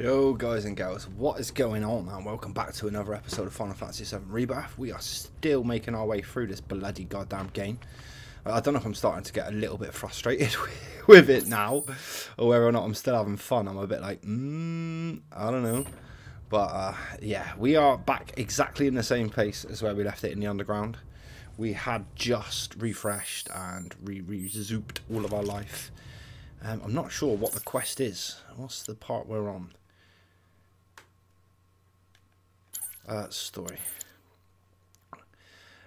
Yo, guys and girls, what is going on, and Welcome back to another episode of Final Fantasy VII Rebirth. We are still making our way through this bloody goddamn game. I don't know if I'm starting to get a little bit frustrated with it now, or whether or not I'm still having fun. I'm a bit like, mm, I don't know. But uh, yeah, we are back exactly in the same place as where we left it in the underground. We had just refreshed and re-zooped all of our life. Um, I'm not sure what the quest is. What's the part we're on? Uh, story.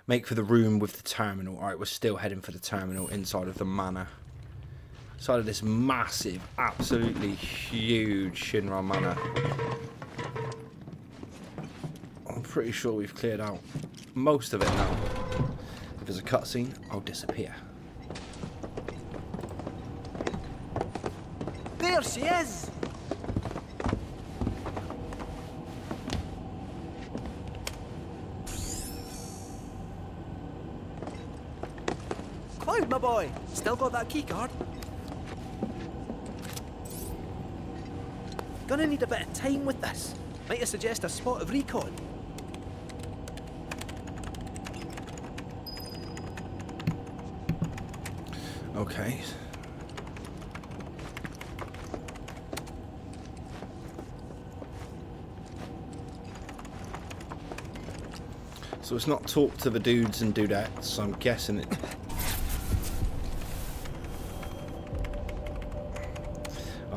Make for the room with the terminal. Alright, we're still heading for the terminal inside of the manor. Inside of this massive, absolutely huge Shinra manor. I'm pretty sure we've cleared out most of it now. If there's a cutscene, I'll disappear. There she is! Cloud, my boy! Still got that keycard? Gonna need a bit of time with this. Might I suggest a spot of recon? Okay. So it's not talk to the dudes and dudettes, so I'm guessing it...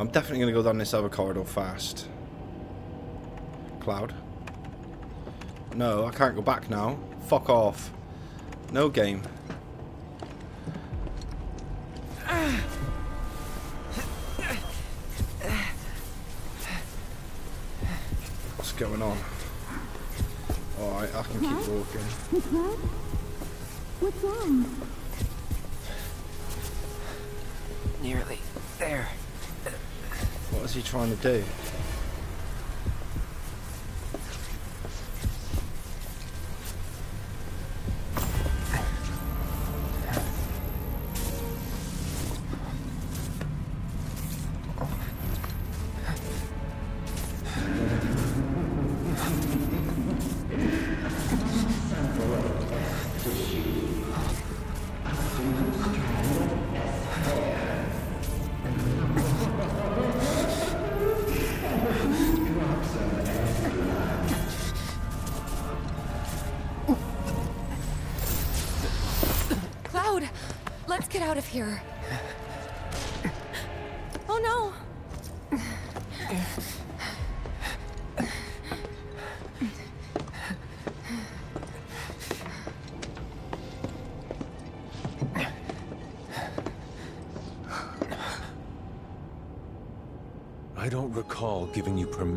I'm definitely going to go down this other corridor fast. Cloud. No, I can't go back now. Fuck off. No game. What's going on? Alright, I can keep walking. What's wrong? He trying to do?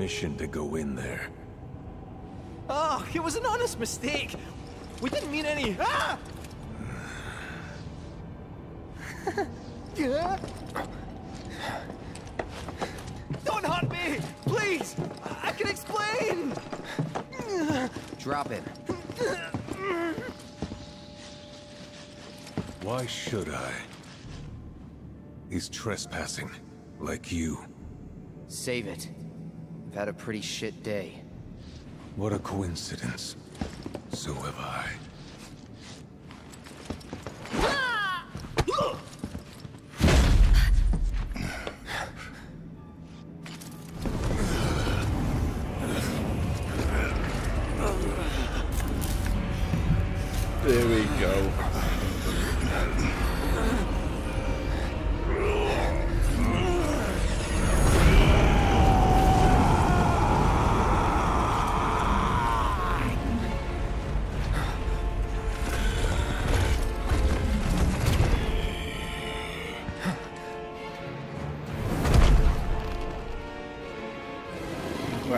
Permission to go in there. Oh, it was an honest mistake. We didn't mean any. Ah! Yeah? Don't hurt me! Please! I can explain! Drop it. Why should I? He's trespassing, like you. Save it. Had a pretty shit day. What a coincidence. So have I.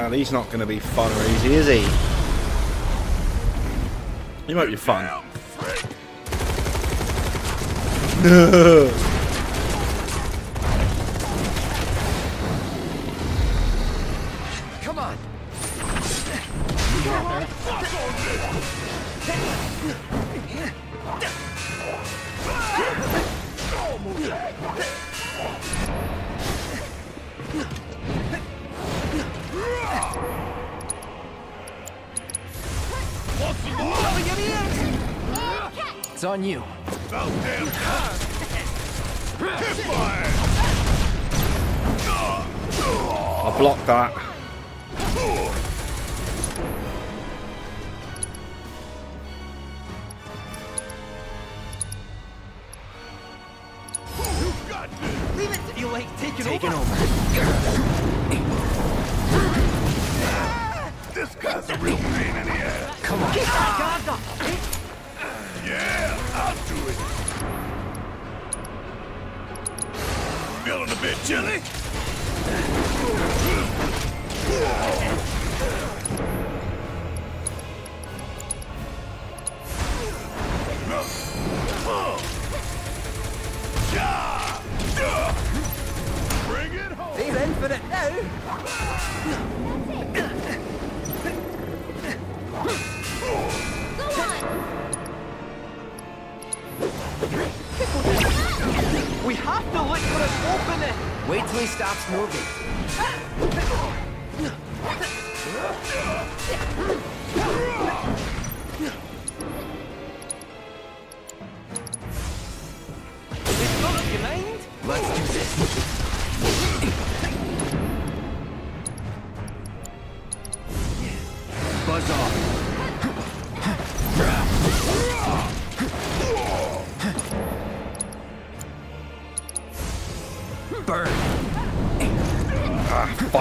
Well, he's not going to be fun or easy, is he? He might be fun. Come I blocked that.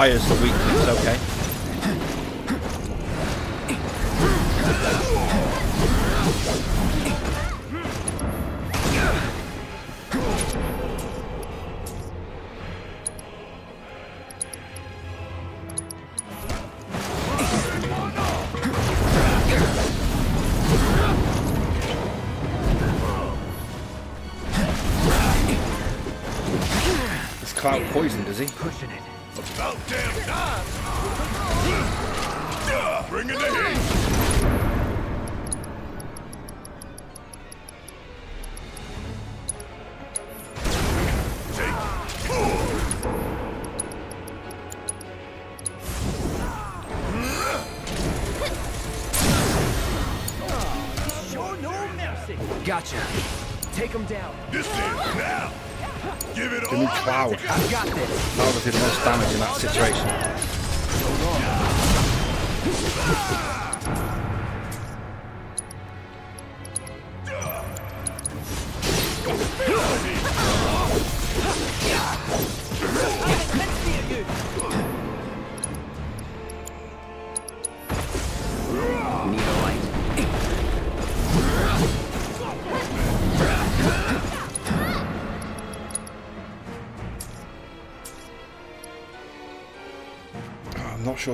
Fire's the weakness, okay. Cloud poisoned, is he? Pushing it. About damn time! Bring in the heat!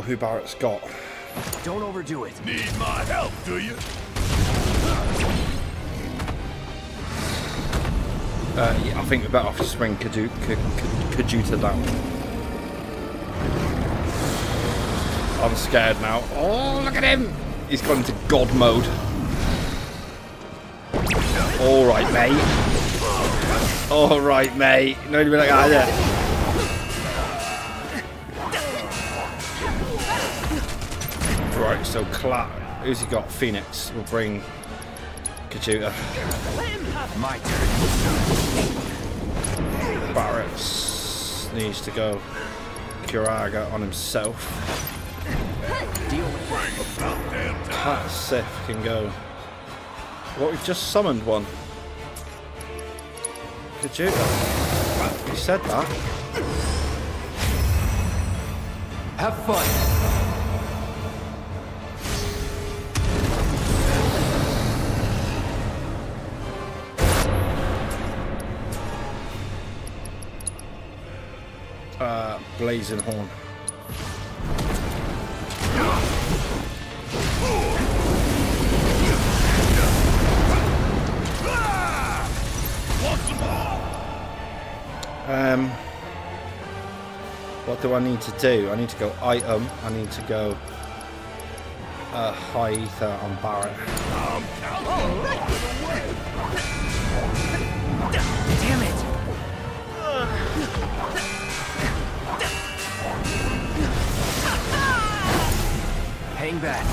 Who Barret's got. Don't overdo it. Need my help, do you? Uh, yeah, I think we're better off just bring Kaju- K- K- Kajuta down. I'm scared now. Oh, look at him! He's gone into God mode. All right, mate. All right, mate. No need to be like that, yeah. Right, so Cla who's he got? Phoenix. We'll bring Kajuta. My turn. Barret needs to go Curaga on himself. Cait Sith can go. What we've just summoned one. Kajuta. He said that. Have fun. Blazing Horn. Um, what do I need to do? I need to go item. I need to go uh, high ether on Barret. Damn it. Hang back.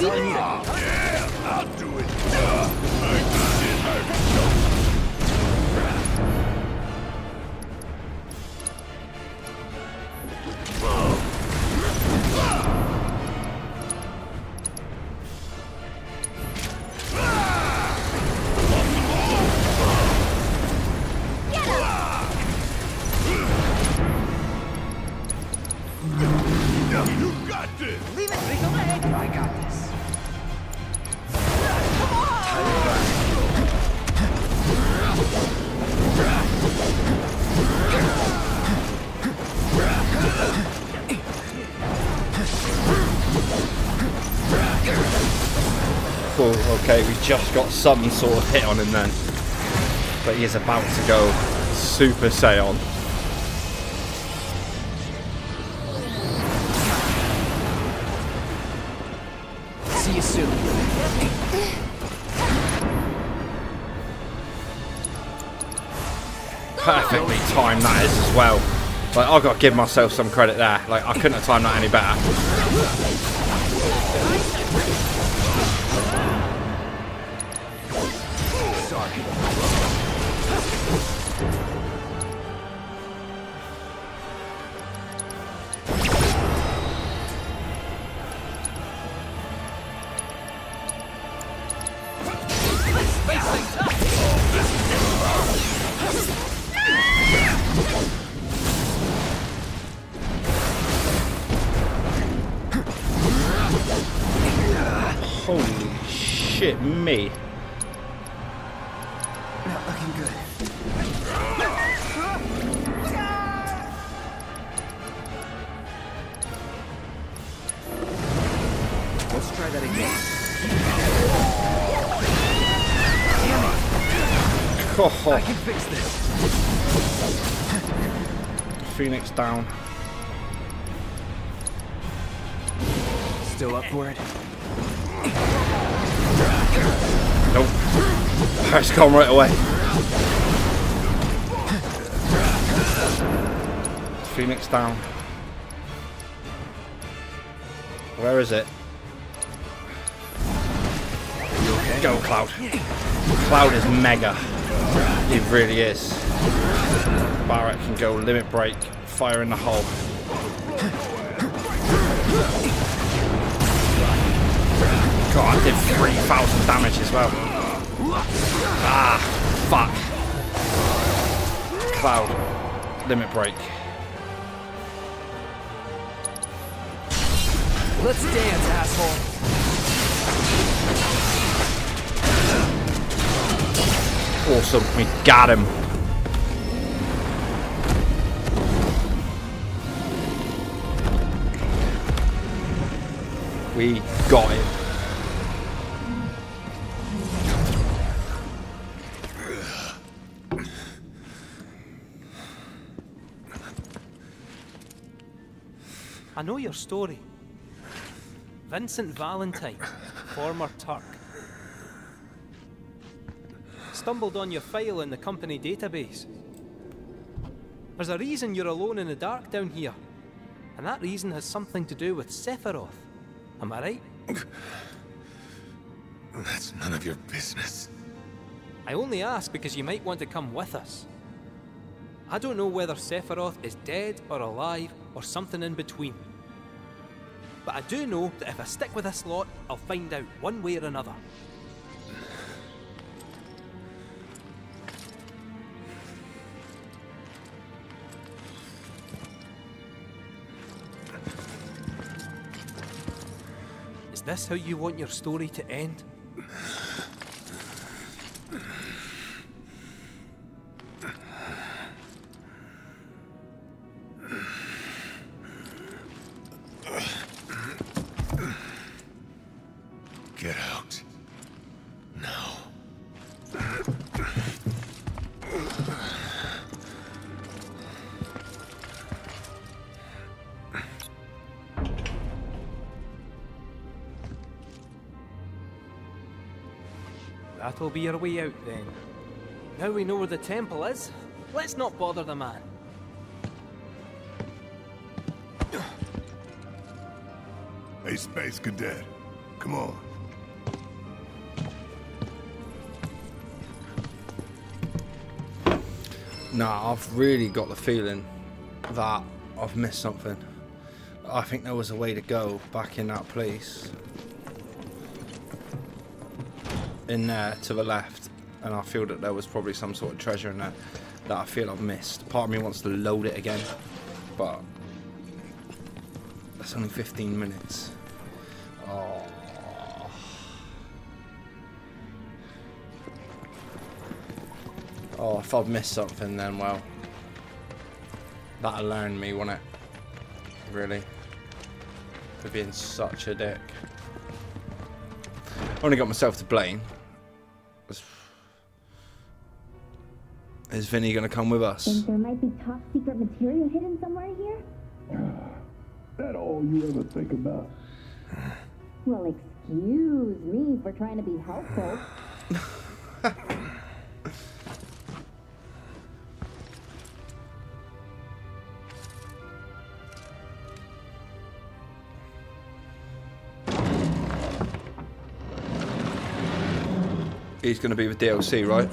Do it! Just got some sort of hit on him then. But he is about to go Super Saiyan. See you soon. Perfectly timed that is as well. Like, I've got to give myself some credit there. Like, I couldn't have timed that any better. Holy shit, me. Not looking good. Let's try that again. Oh, I can fix this. Phoenix down. Still up for it? Nope. It's gone right away. Phoenix down. Where is it? Go, Cloud. Cloud is mega. He really is. Barret can go limit break, fire in the hole. God, I did 3,000 damage as well. Ah, fuck. Cloud, limit break. Let's dance, asshole. Awesome, we got him. We got him. I know your story. Vincent Valentine, former Turk. Stumbled on your file in the company database. There's a reason you're alone in the dark down here. And that reason has something to do with Sephiroth. Am I right? That's none of your business. I only ask because you might want to come with us. I don't know whether Sephiroth is dead or alive or something in between. But I do know that if I stick with this lot, I'll find out one way or another. Is this how you want your story to end? Be our way out then. Now we know where the temple is, let's not bother the man. Hey, Space Cadet. Come on. Nah, I've really got the feeling that I've missed something. I think there was a way to go back in that place. In there to the left. And I feel that there was probably some sort of treasure in there that I feel I've missed. Part of me wants to load it again. But that's only 15 minutes. Oh. Oh, if I've missed something, then well, that'll learn me, won't it? Really, for being such a dick. I only got myself to blame. Is Vinny gonna come with us? Think there might be top secret material hidden somewhere here? That all you ever think about? Well, excuse me for trying to be helpful. He's gonna be the DLC, right?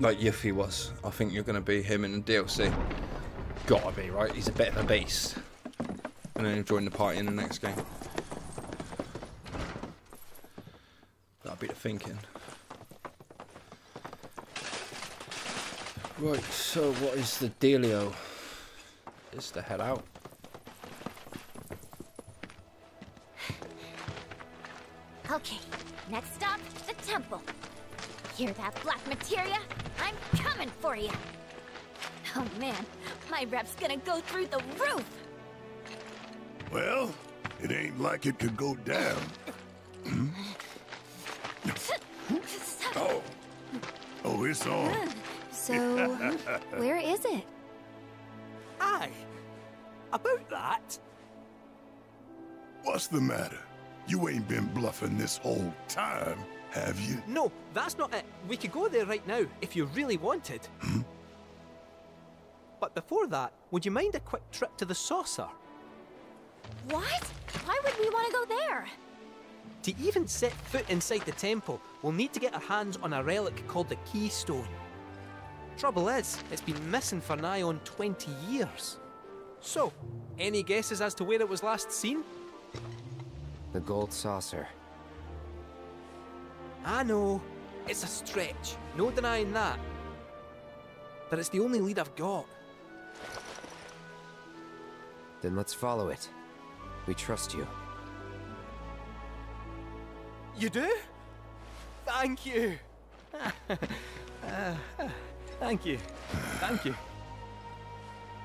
Like Yuffie was. I think you're gonna be him in the DLC. Gotta be, right? He's a bit of a beast. And then he'll join the party in the next game. That'd be the thinking. Right, so what is the dealio? Is to head out. Okay, next stop, the temple. Hear that black materia? I'm coming for you. Oh man, my rep's gonna go through the roof. Well, it ain't like it could go down. Hmm? Oh. Oh, it's on. Hmm. So, where is it? Aye. About that. What's the matter? You ain't been bluffing this whole time, have you? No, that's not it. We could go there right now if you really wanted. Hmm? but before that, would you mind a quick trip to the saucer? What? Why would we want to go there? To even set foot inside the temple, we'll need to get our hands on a relic called the Keystone. Trouble is, it's been missing for nigh on 20 years. So, any guesses as to where it was last seen? The gold saucer. I know, it's a stretch, no denying that. But it's the only lead I've got. Then let's follow it. We trust you. You do? Thank you. Uh, thank you. Thank you.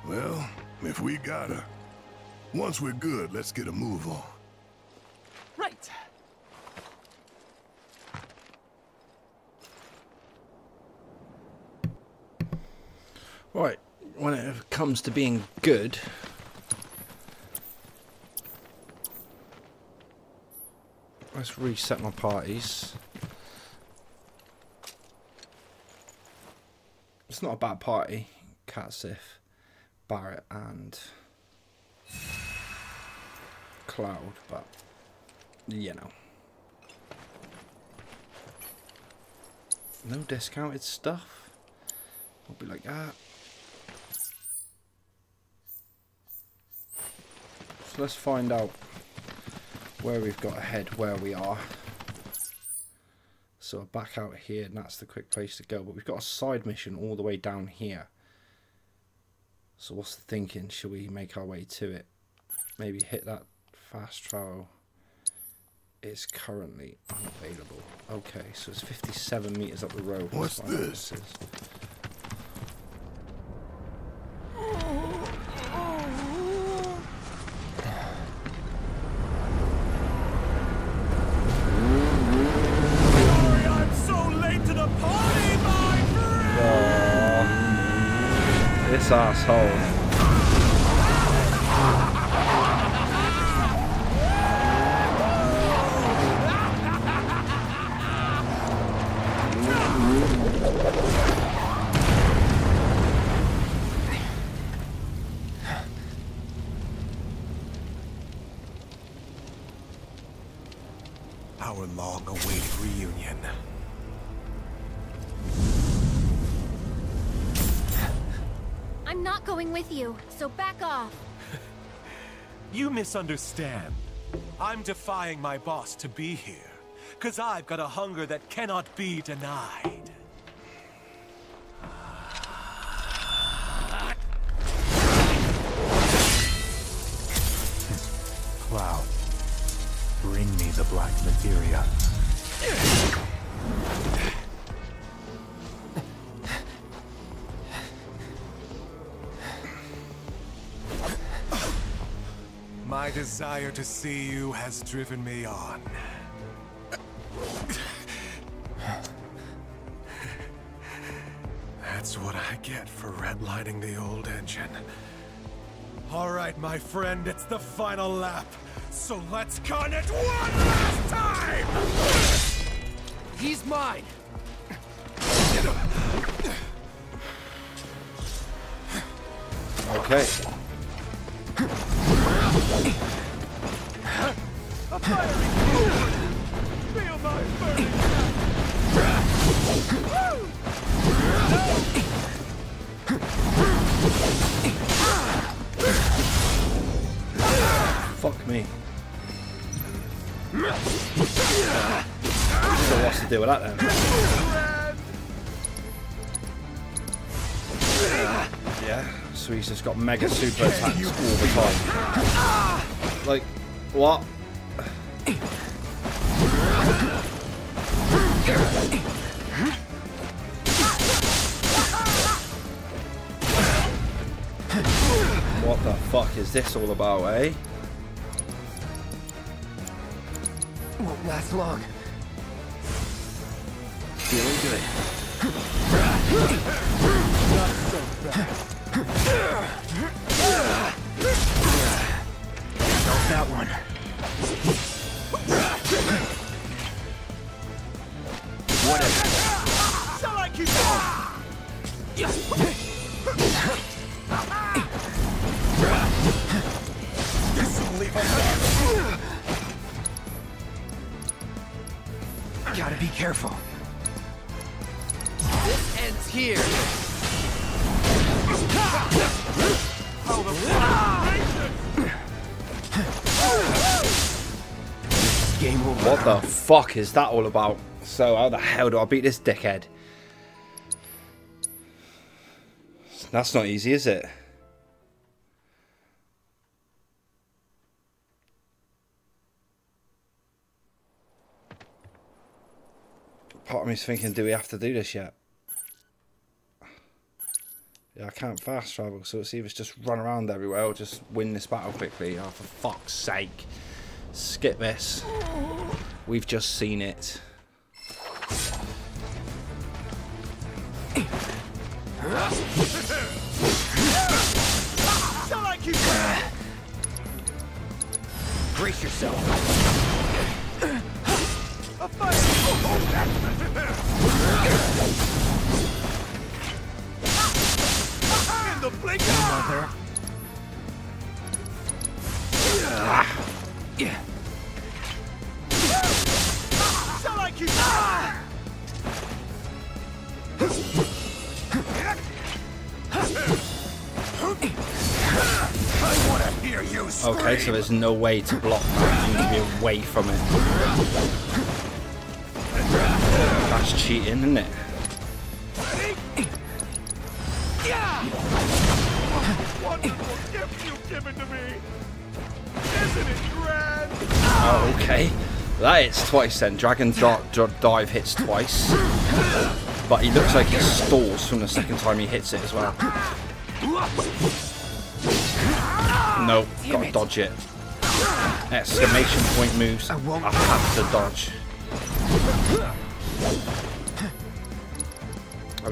Well, if we got her. Once we're good, let's get a move on. Right. Right, when it comes to being good, let's reset my parties. It's not a bad party. Cait Sith, Barret, and Cloud, but you know. No discounted stuff. I'll be like that. So let's find out where we've got ahead, where we are. So back out here, and that's the quick place to go. But we've got a side mission all the way down here. So what's the thinking? Should we make our way to it? Maybe hit that fast travel. It's currently unavailable. Okay, so it's 57 meters up the road. What's what this? is. I'm so late to the party, my friend! This misunderstand. I'm defying my boss to be here, because I've got a hunger that cannot be denied. Cloud, bring me the black materia. Desire to see you has driven me on. That's what I get for redlining the old engine. All right, my friend, it's the final lap. So let's con it one last time! He's mine! Okay. Fuck me. So what's to do with that then? Yeah, so he's just got mega super attacks all the time. Like? What the fuck is this all about, eh? Won't last long. Feeling good. Felt that one. Careful. This ends here. Game over. What the fuck is that all about? So how the hell do I beat this dickhead? That's not easy, is it? Part of me's thinking, do we have to do this yet? Yeah, I can't fast travel, so see if it's either just run around everywhere or just win this battle quickly. Oh, for fuck's sake. Skip this. We've just seen it. Shall Okay, so there's no way to block that. You need to be away from it. That's cheating, isn't it? Grand? Oh, okay. That hits twice then. Dragon di- di- Dive hits twice. But he looks like he stalls from the second time he hits it as well. No, gotta dodge it. Exclamation point moves. I have to dodge.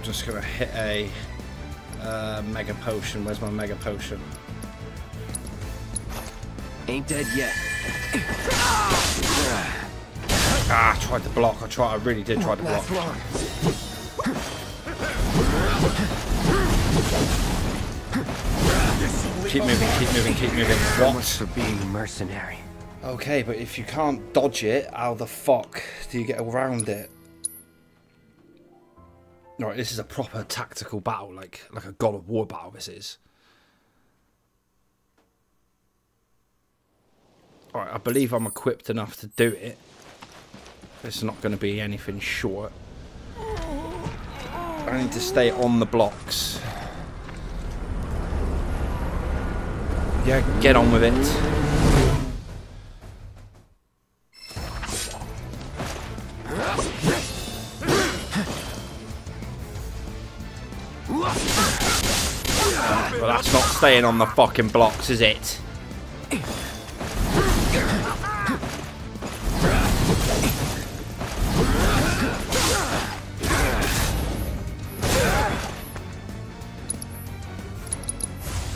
I'm just gonna hit a uh, mega potion. Where's my mega potion? Ain't dead yet. Ah, I tried to block. I tried. I really did try to block. Keep moving. Keep moving. Keep moving. Much What? for being a mercenary. Okay, but if you can't dodge it, how the fuck do you get around it? Right, this is a proper tactical battle, like like a God of War battle. This is. All right, I believe I'm equipped enough to do it. It's not going to be anything short. I need to stay on the blocks. Yeah, get on with it. Staying on the fucking blocks, is it?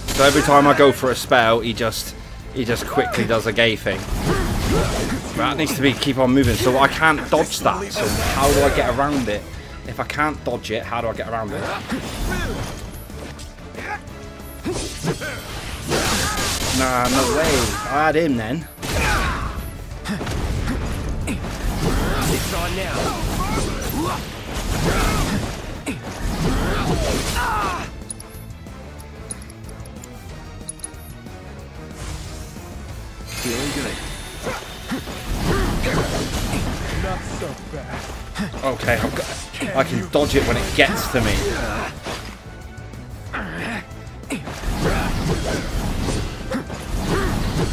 So every time I go for a spell, he just he just quickly does a gay thing. That needs to be keep on moving. So I can't dodge that. So how do I get around it? If I can't dodge it, how do I get around it? Nah, no way. I had him then. It's on now. Feeling good. Not. Okay, got, I can dodge it when it gets to me.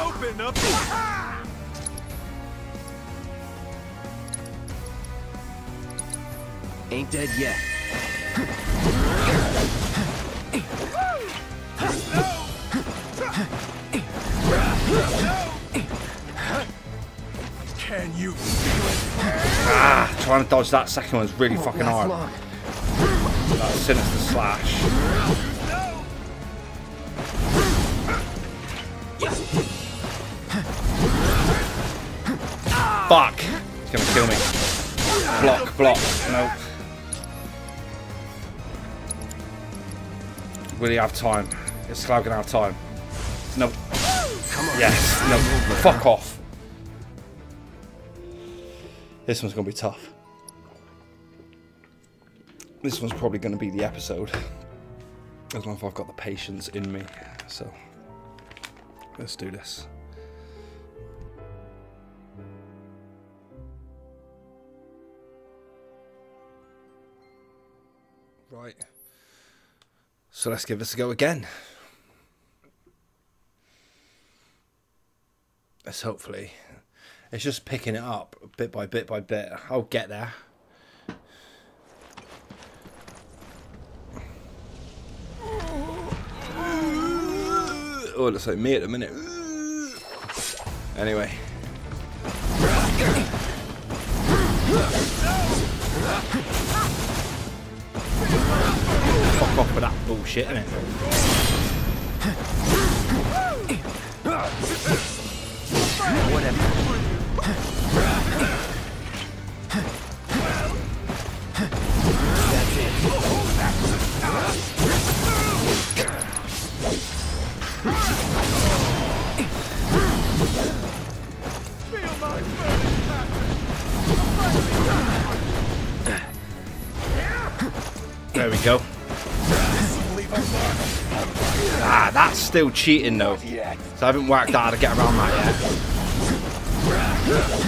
Open up. Ain't dead yet. Can you feel it? Ah, trying to dodge that second one's really fucking hard. long. That sinister slash. Fuck! He's gonna kill me. Block, block. Nope. Will he have time? Is Slough gonna have time? Nope. Yes. No. Fuck off. This one's gonna be tough. This one's probably gonna be the episode. As long as I've got the patience in me. So let's do this. Right. So let's give this a go again. Let's hopefully. It's just picking it up bit by bit by bit. I'll get there. Oh, looks like me at the minute. Anyway. Fuck off with that bullshit, innit? There still cheating though. So I haven't worked out how to get around that yet.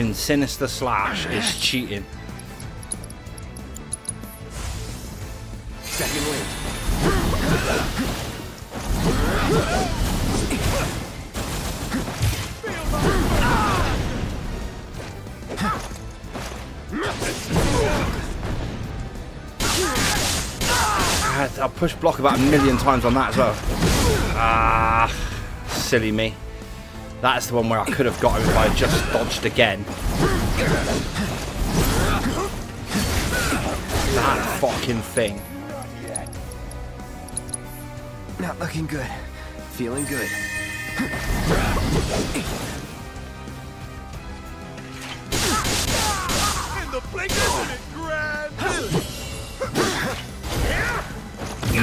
Fucking sinister slash is cheating. Second wind. I had- I pushed block about a million times on that as well. Ah, silly me. That's the one where I could have got him if I had just dodged again. That fucking thing. Not looking good. Feeling good. in the blink of it, Grand?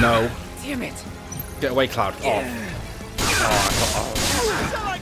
No. Damn it! Get away, Cloud. Oh. oh, oh.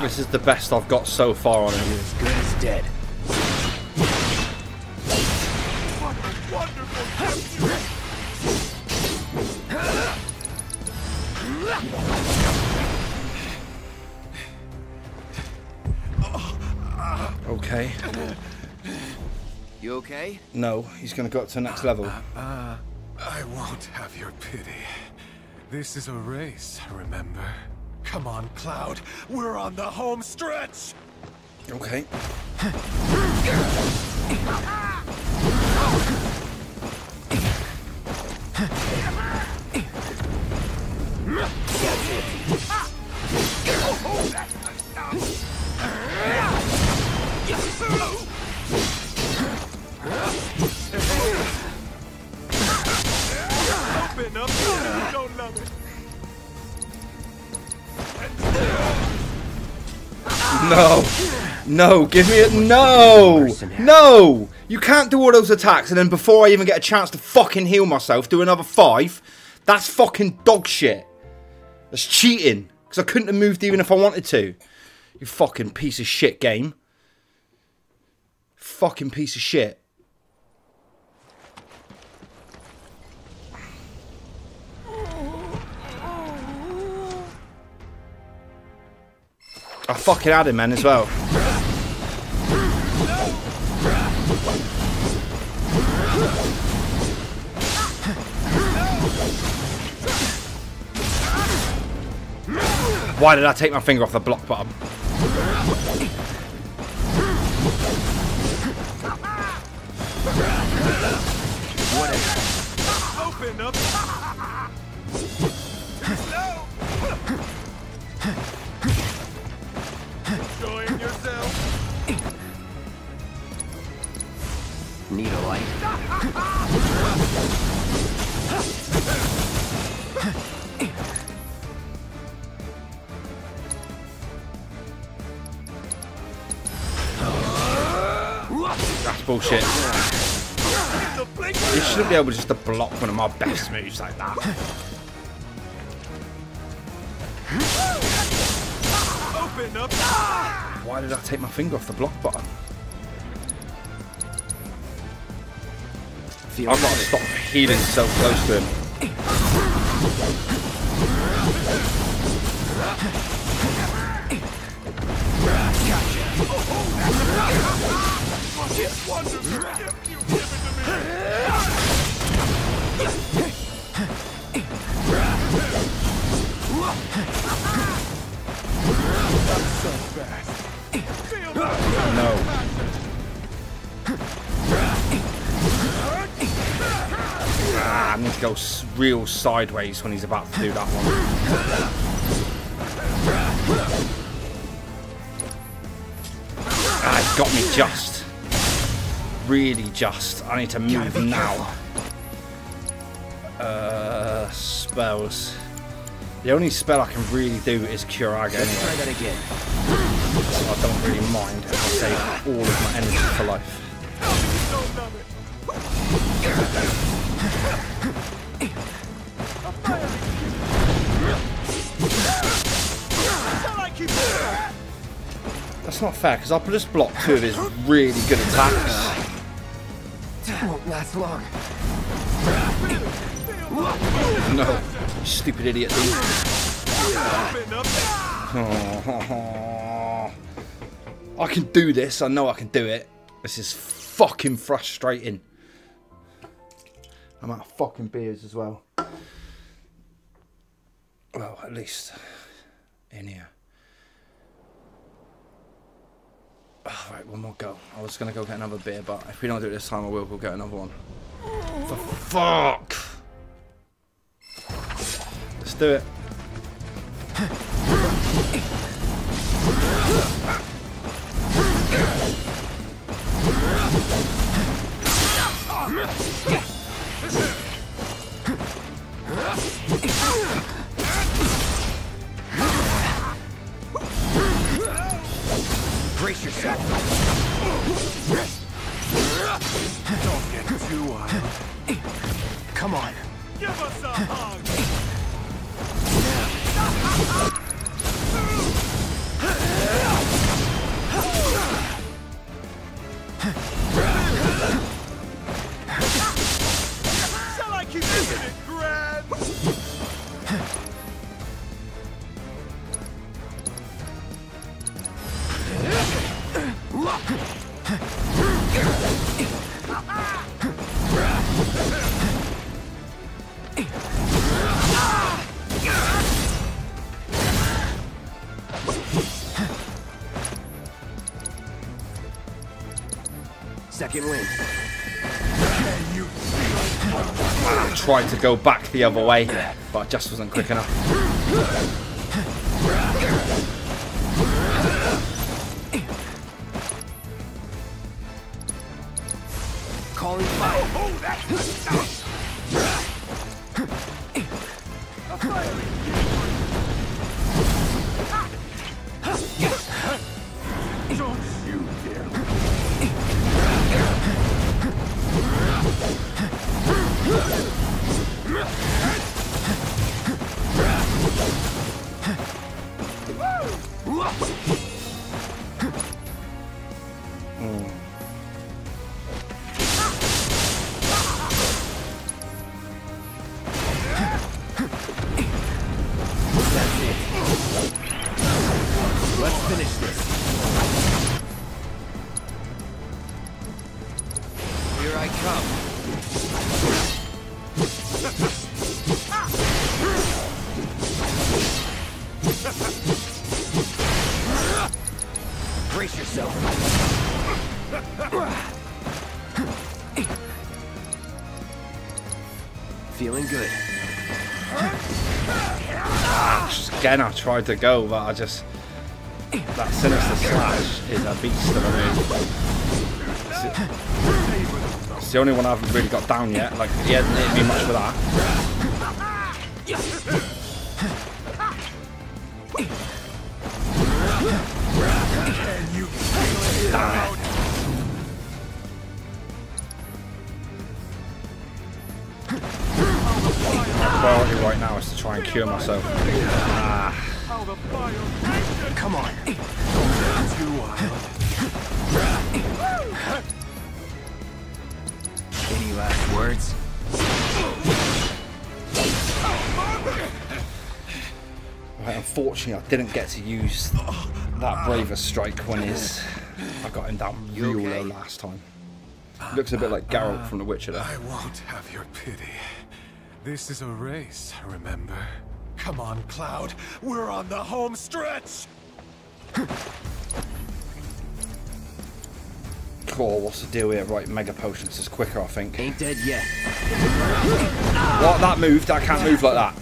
This is the best I've got so far on. As good as dead. No, he's going to go up to the next level. Uh, uh, I won't have your pity. This is a race, remember? Come on, Cloud. We're on the home stretch! Okay. Ah! No, give me it. No. No. You can't do all those attacks and then before I even get a chance to fucking heal myself, do another five. That's fucking dog shit. That's cheating. Because I couldn't have moved even if I wanted to. You fucking piece of shit game. Fucking piece of shit. I fucking had him, man, as well. Why did I take my finger off the block button? Open up! Need a light? That's bullshit. You shouldn't be able to just to block one of my best moves like that. Open up! Why did I take my finger off the block button? I've got to stop healing so close to him. No. Ah, I need to go real sideways when he's about to do that one. got me just. Really just. I need to move now. Uh, spells. The only spell I can really do is Curaga Let's try that again. I don't really mind. I'll save all of my energy for life. That's not fair because I'll just block two of his really good attacks. Won't last long. No, stupid idiot. Oh, I can do this. I know I can do it. This is fucking frustrating. I'm out of fucking beers as well. Well, at least in here. Oh, right, one more go. I was gonna go get another beer, but if we don't do it this time, I will go get another one. For fuck! Let's do it. Brace yourself. Don't get too wild. Come on. Give us a hug! Tried to go back the other way, but I just wasn't quick enough. Calling fire. Don't Again, I tried to go, but I just... That Sinister Slash is a beast of a move. It's the- only one I haven't really got down yet. Like, he hasn't hit me much for that. Damn it. My priority right now is to try and cure myself. Come on. too wild. Any last words? right, unfortunately, I didn't get to use that Braver strike when his I got him down You real okay? low last time. Looks a bit like Geralt from The Witcher there. I won't have your pity. This is a race, remember? Come on, Cloud. We're on the home stretch! Cool, what's the deal here? Right, Mega Potions is quicker, I think. Ain't dead yet. What? That moved? I can't move like that.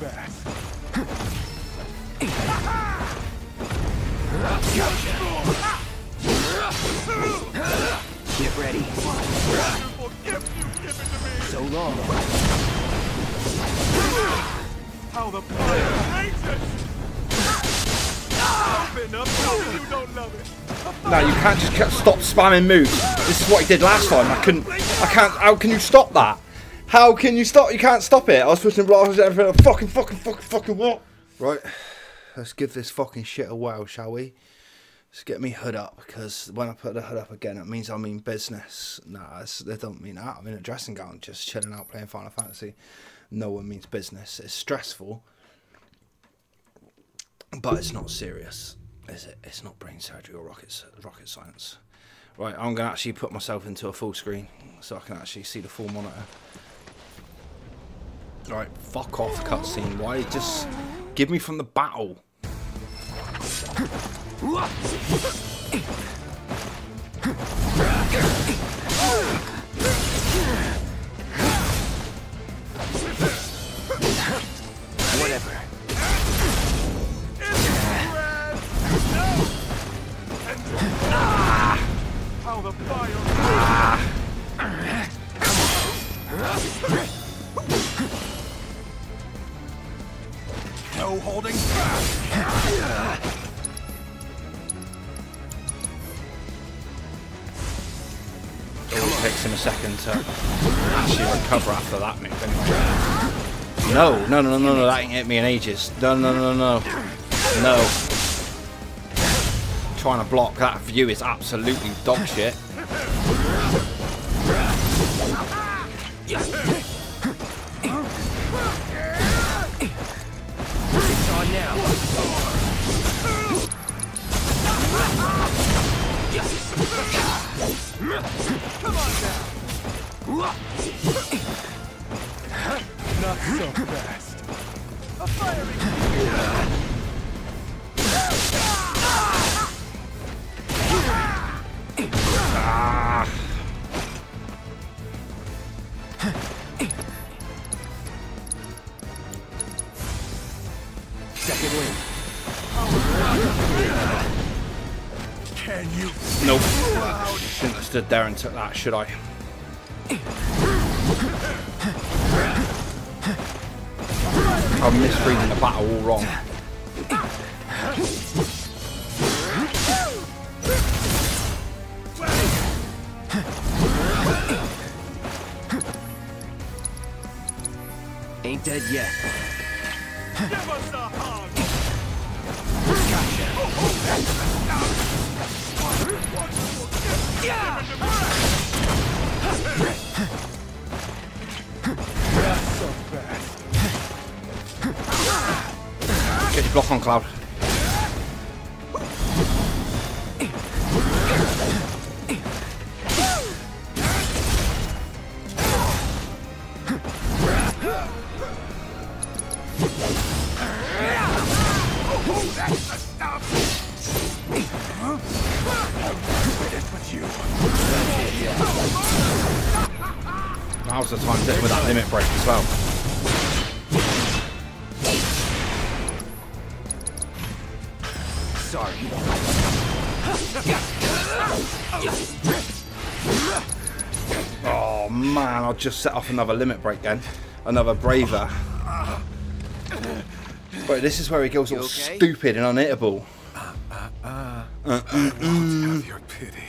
Get ready. So long. How the fire rages! Open up, tell me you don't love it. No, you can't just stop spamming moves. This is what he did last time. I couldn't. I can't. How can you stop that? How can you stop? You can't stop it. I was pushing blocks and everything. Fucking, fucking, fucking, fucking what? Right. Let's give this fucking shit a whirl, shall we? Let's get me hood up because when I put the hood up again, it means I mean business. Nah, they don't mean that. I'm in a dressing gown, just chilling out playing Final Fantasy. No one means business. It's stressful, but it's not serious, is it? It's not brain surgery or rocket rocket science. Right, I'm gonna actually put myself into a full screen so I can actually see the full monitor. Right, fuck off cutscene. Why just give me from the battle? Whatever. How the fire No holding back! It always takes him a second to actually recover after that move anyway. No, no, no, no, no, no, that ain't hit me in ages. No, no, no, no, no. No. Trying to block that view is absolutely dog shit. stood there and took that, should I? I'm misreading the battle all wrong. Ain't dead yet. Not so fast. Get your block on, Cloud. Just set off another limit break then. Another braver. But this is where he goes all okay? stupid and unhittable. Have your pity.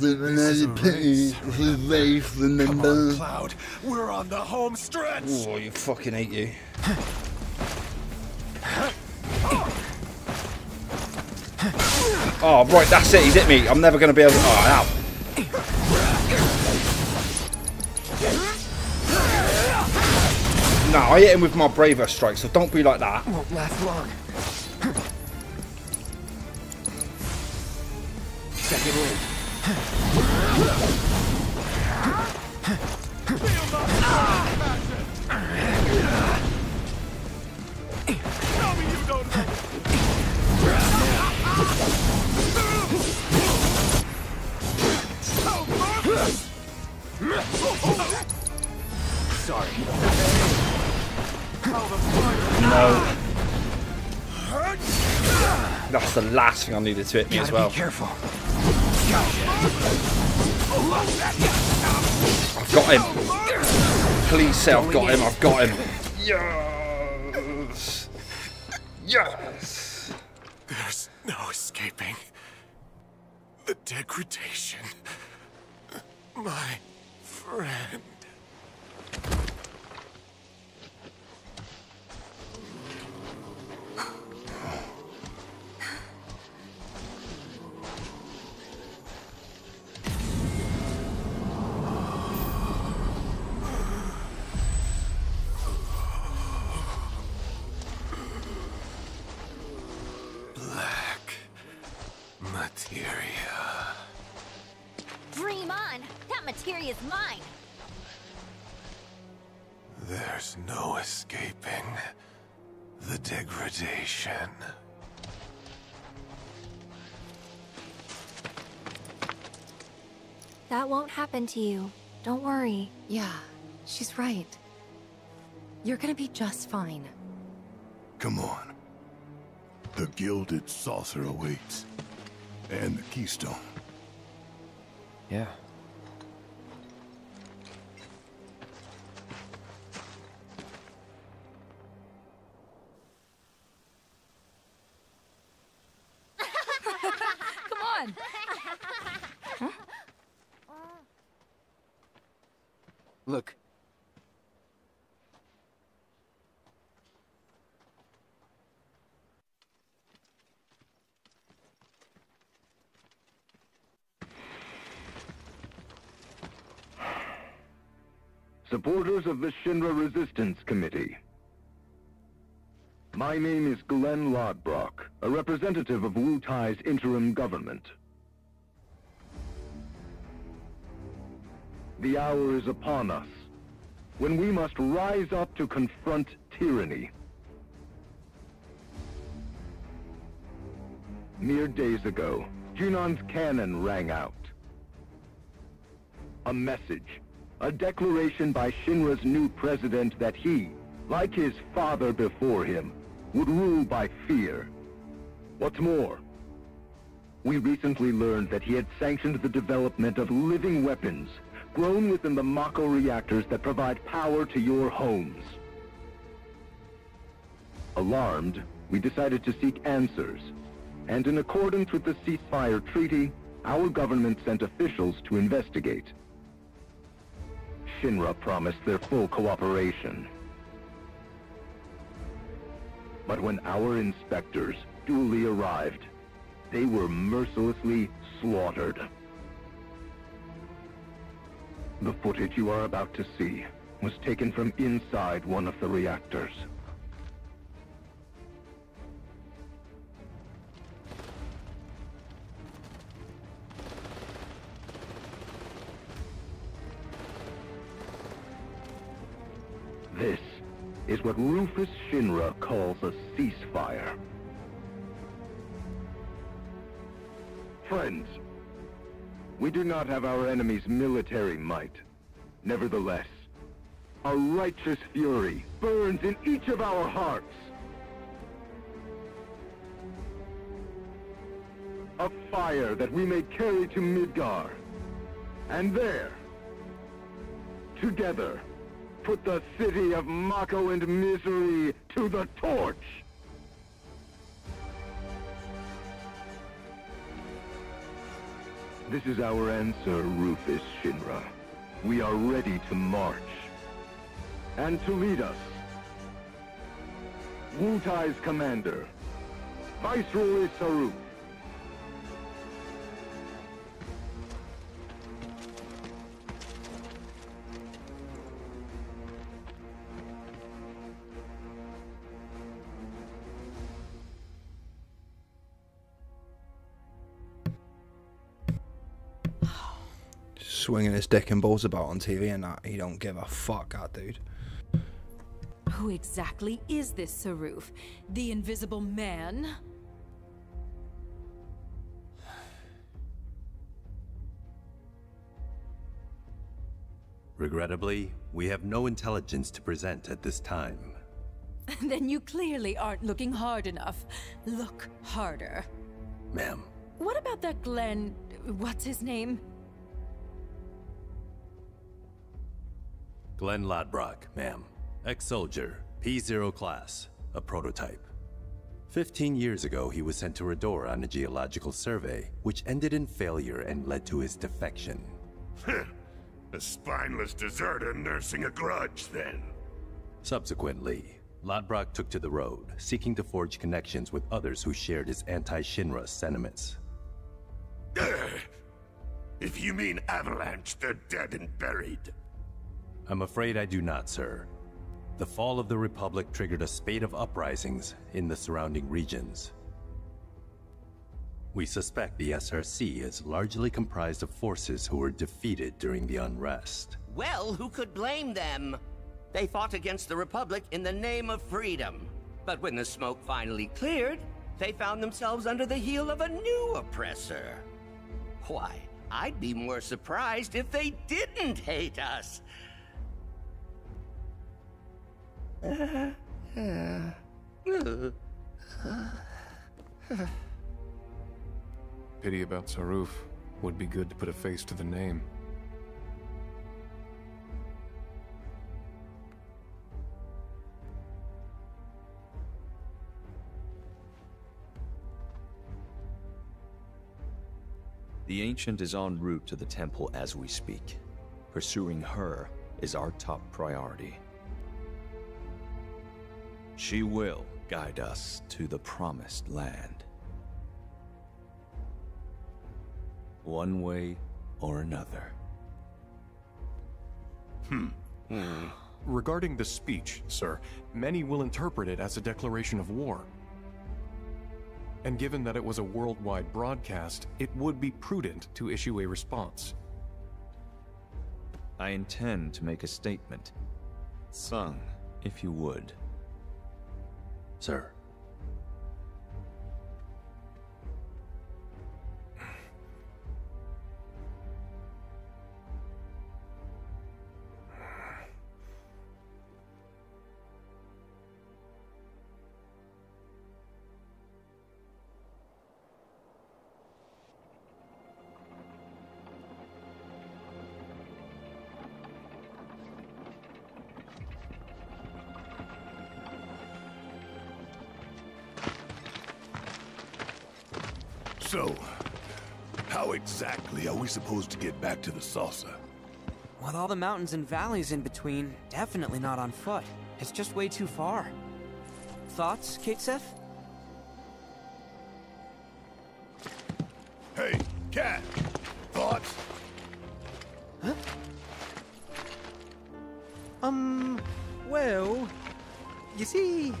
Come on, Cloud. Oh, we're on the home stretch. Oh, you fucking hate you. Oh, right, that's it. He's hit me. I'm never going to be able to. Oh, ow. No, I hit him with my braver strike, so don't be like that. Won't last long. Second wind. Tell me you don't love it. Sorry. No. That's the last thing I needed to hit me as well. be careful. I've got him. Please say I've got him. I've got him. Yes. Yes. There's no escaping the degradation. My friend. That materia's mine! There's no escaping the degradation. That won't happen to you. Don't worry. Yeah, she's right. You're gonna be just fine. Come on. The gilded saucer awaits. And the keystone. Yeah. Come on! Look. Supporters of the Shinra Resistance Committee. My name is Glenn Lodbrok, a representative of Wutai's interim government. The hour is upon us, when we must rise up to confront tyranny. Mere days ago, Junon's cannon rang out. A message, a declaration by Shinra's new president that he, like his father before him, would rule by fear. What's more, we recently learned that he had sanctioned the development of living weapons grown within the Mako reactors that provide power to your homes. Alarmed, we decided to seek answers, and in accordance with the ceasefire treaty, our government sent officials to investigate. Shinra promised their full cooperation. But when our inspectors duly arrived, they were mercilessly slaughtered. The footage you are about to see was taken from inside one of the reactors. What Rufus Shinra calls a ceasefire. Friends, we do not have our enemy's military might. Nevertheless, a righteous fury burns in each of our hearts. A fire that we may carry to Midgar. And there, together, put the city of Mako and misery to the torch! This is our answer, Rufus Shinra. We are ready to march. And to lead us, Wutai's commander, Viceroy Saruk. Swinging his dick and balls about on TV and that. He don't give a fuck, that dude. Who exactly is this Saruf? The Invisible Man? Regrettably, we have no intelligence to present at this time. then you clearly aren't looking hard enough. Look harder. Ma'am, What about that Glenn what's his name? Glenn Lodbrok, ma'am. Ex-soldier, P-0 class, a prototype. Fifteen years ago, he was sent to Redor on a geological survey, which ended in failure and led to his defection. a spineless deserter nursing a grudge, then. Subsequently, Lodbrok took to the road, seeking to forge connections with others who shared his anti-Shinra sentiments. If you mean Avalanche, they're dead and buried. I'm afraid I do not, sir. The fall of the Republic triggered a spate of uprisings in the surrounding regions. We suspect the SRC is largely comprised of forces who were defeated during the unrest. Well, who could blame them? They fought against the Republic in the name of freedom. But when the smoke finally cleared, they found themselves under the heel of a new oppressor. Why, I'd be more surprised if they didn't hate us. Pity about Saruf. Would be good to put a face to the name. The Ancient is en route to the temple as we speak. Pursuing her is our top priority. She will guide us to the Promised Land. One way or another. Hmm. Regarding the speech, sir, many will interpret it as a declaration of war. And given that it was a worldwide broadcast, it would be prudent to issue a response. I intend to make a statement. Tseng, if you would. Sir. Supposed to get back to the saucer? With all the mountains and valleys in between, definitely not on foot. It's just way too far. Thoughts, Cait Sith? Hey, cat! Thoughts? Huh? Um, well, you see...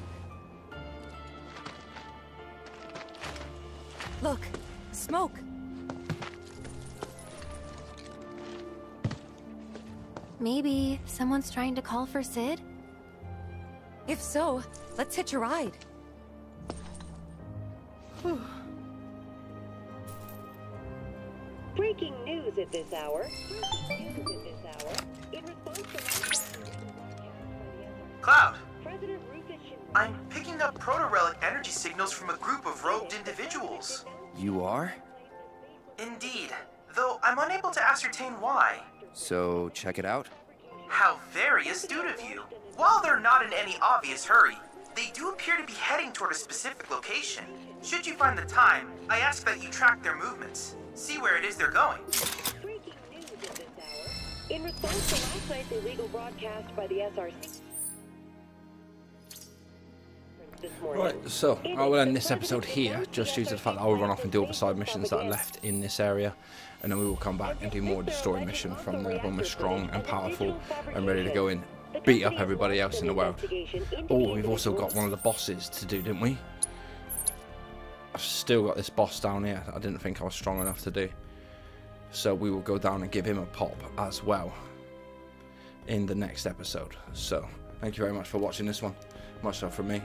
Maybe someone's trying to call for Sid? If so, let's hitch a ride. So, check it out. How very astute of you. While they're not in any obvious hurry, they do appear to be heading toward a specific location. Should you find the time, I ask that you track their movements. See where it is they're going. breaking news at this hour. In response to last night's illegal broadcast by the SRC. This. Right, so I will end this episode here, just due to the fact that I will run off and do all the side missions that are left in this area, and then we will come back and do more destroy mission from there when we're strong and powerful and ready to go in, beat up everybody else in the world. Oh, we've also got one of the bosses to do, didn't we? I've still got this boss down here. I didn't think I was strong enough to do. So we will go down and give him a pop as well in the next episode. So thank you very much for watching this one. Much love from me.